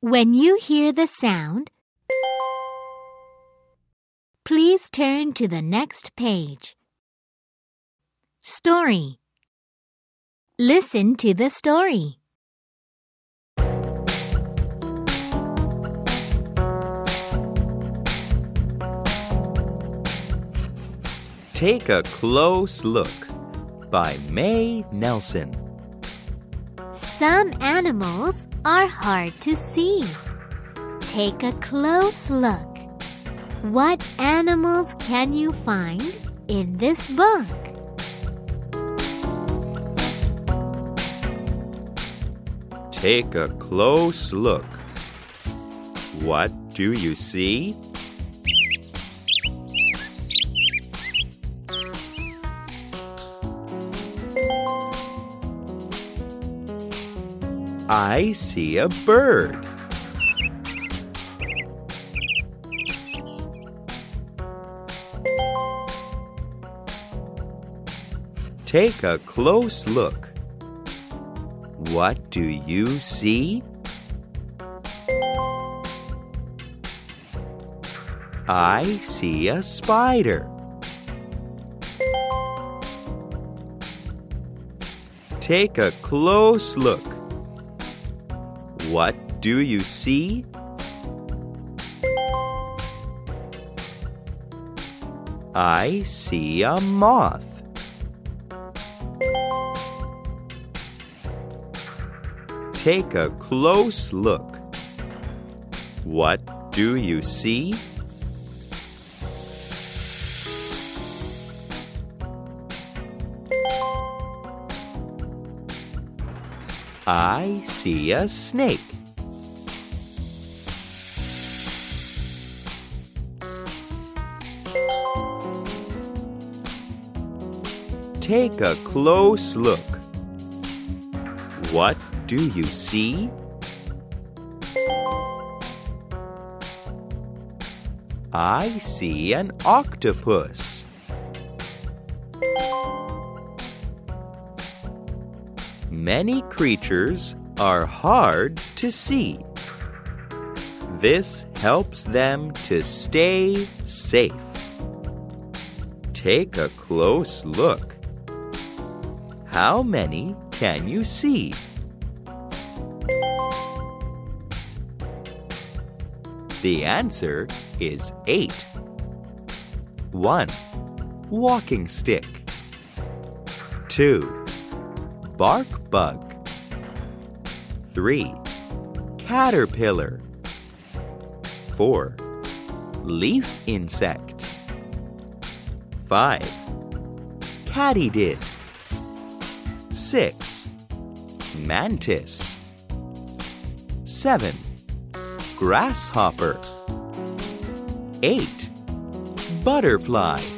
When you hear the sound, please turn to the next page. Story. Listen to the story. Take a close look by Mae Nelson. Some animals are hard to see. Take a close look. What animals can you find in this book? Take a close look. What do you see? I see a bird. Take a close look. What do you see? I see a spider. Take a close look. What do you see? I see a moth. Take a close look. What do you see? I see a snake. Take a close look. What do you see? I see an octopus. Many creatures are hard to see. This helps them to stay safe. Take a close look. How many can you see? The answer is eight. 1. Walking stick. 2. Bark bug. 3. Caterpillar. 4. Leaf insect. 5. Katydid. 6. Mantis. 7. Grasshopper. 8. Butterfly.